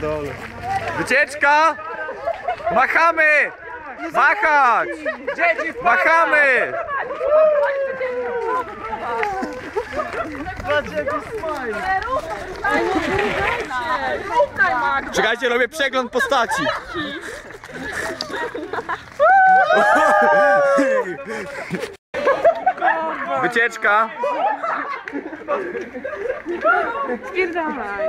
pierdolę. Wycieczka! Machamy! Machać! Machamy! Czekajcie, robię przegląd postaci. Wycieczka. Spierdalaj.